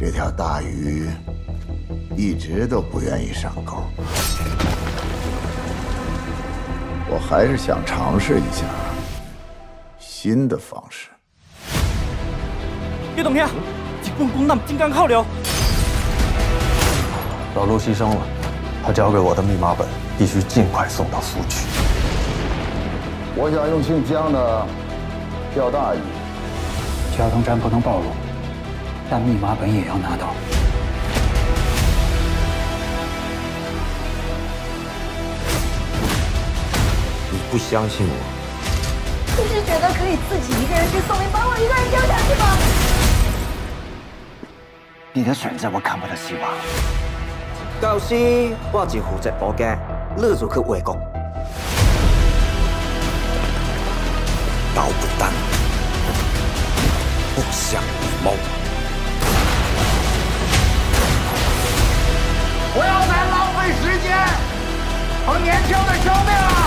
这条大鱼一直都不愿意上钩，我还是想尝试一下新的方式。叶董兄，一棍攻南金刚靠流。老陆牺牲了，他交给我的密码本必须尽快送到苏区。我想用姓江的钓大鱼。交通站不能暴露，但密码本也要拿到。你不相信我？你是觉得可以自己一个人去送命，把我一个人丢下去吗？你的选择我看不到希望。到时我就负责保家，你就去围攻。刀不丹，不相与谋。年轻的生命啊。